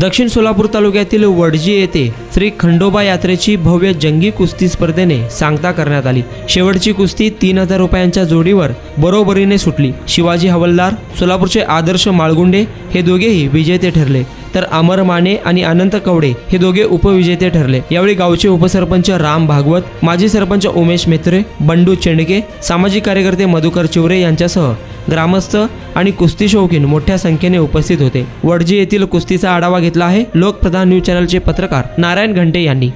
दक्षिण सोलापूर तालुक्यातील वडजी येथे श्री खंडोबा यात्रेची भव्य जंगी कुस्ती स्पर्धेने सांगता करण्यात आली. शेवटची कुस्ती तीन हजार रुपयांच्या जोडीवर बरोबरीने सुटली. शिवाजी हवलदार सोलापूरचे आदर्श माळगुंडे हे दोघेही विजेते ठरले. तर अमर माने आणि अनंत कवडे हे दोघे उपविजेते ठरले. यावेळी गावचे उपसरपंच राम भागवत माजी सरपंच उमेश मेत्रे बंडू चेंडके सामाजिक कार्यकर्ते मधुकर चिवरे यांच्यासह ग्रामस्थ आणि कुस्ती शौकीन मोठ्या संख्येने उपस्थित होते. वडजी येथील कुस्तीचा आढावा घेतला आहे. लोकप्रधान न्यूज चॅनलचे पत्रकार नारायण घंटे यांनी.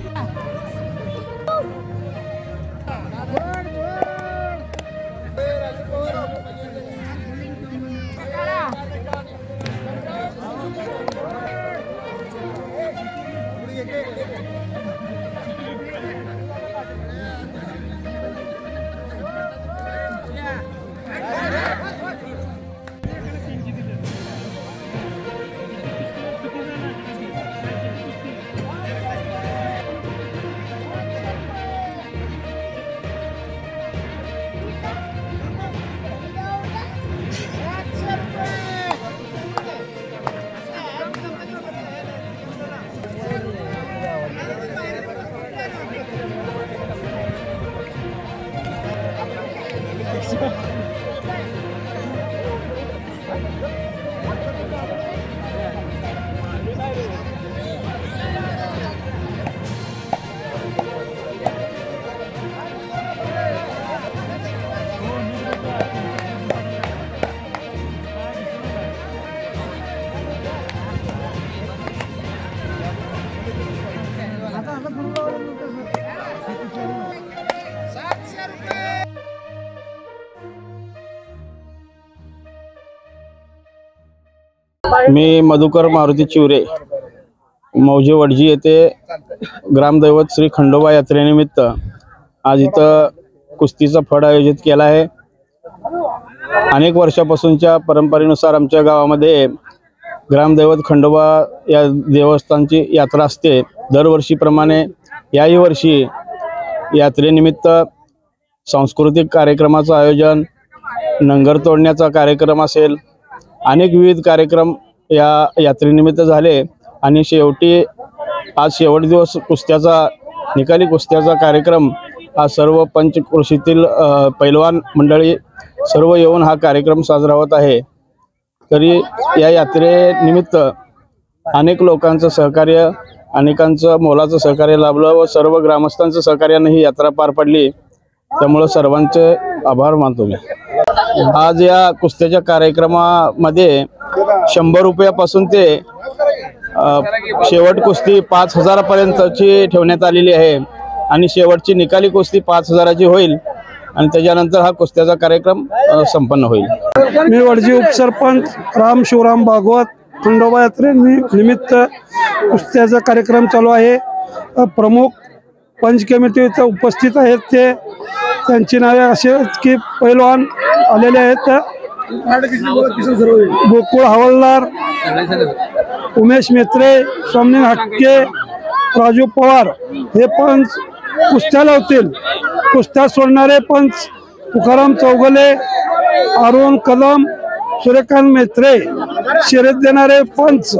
सातशे रुपये मी मधुकर मारुती चिवरे. मौजे वडजी येथे ग्रामदैवत श्री खंडोबा यात्रेनिमित्त आज इथं कुस्तीचा फड आयोजित केला आहे. अनेक वर्षापासूनच्या परंपरेनुसार आमच्या गावामध्ये ग्रामदैवत खंडोबा या देवस्थानची यात्रा असते. दरवर्षीप्रमाणे याही वर्षी यात्रेनिमित्त सांस्कृतिक कार्यक्रमाचं आयोजन नंगर तोडण्याचा कार्यक्रम असेल अनेक विविध कार्यक्रम या यात्रेनिमित्त झाले. आणि शेवटी आज शेवट दिवस कुस्त्याचा निकाली कुस्त्याचा कार्यक्रम हा सर्व पंचकृषीतील पैलवान मंडळी सर्व येऊन हा कार्यक्रम साजरा होत आहे. तरी या यात्रेनिमित्त अनेक लोकांचं सहकार्य अनेकांचं मोलाचं सहकार्य लाभलं व सर्व ग्रामस्थांचं सहकार्यानं ही यात्रा पार पडली. त्यामुळं सर्वांचे आभार मानतो मी. आज या कुस्त्याच्या कार्यक्रमामध्ये शंभर रुपयापासून ते शेवट कुस्ती पाच हजारापर्यंतची ठेवण्यात आलेली आहे. आणि शेवटची निकाली कुस्ती पाच हजाराची होईल. आणि त्याच्यानंतर हा कुस्त्याचा कार्यक्रम संपन्न होईल. मी वडजी उपसरपंच राम शिवराम भागवत खंडोबा यात्रे निमित्त कुस्त्याचा कार्यक्रम चालू आहे. प्रमुख पंच कमिटी इथं उपस्थित आहेत ते. त्यांची नावे असे की पैलवान आलेले आहेत. गोकुळ हवालदार उमेश मेत्रे स्वामी हटके राजू पवार हे पंच कुस्त्या लावतील. कुस्त्या सोडणारे पंच तुकाराम चौगले अरुण कदम सूर्यकांत मेत्रे शर्यत देणारे पंच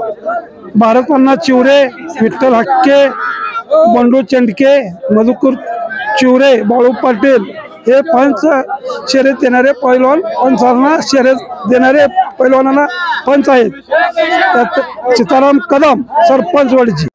भारतांना चिवरे विठ्ठल हक्के बंडू चेंडके मधुकर चिवरे बाळू पाटील हे पंच शर्यत देणारे पैलवान पंचांना शर्यत देणारे पैलवानांना पंच आहेत. त्यात सीताराम कदम सरपंच वडची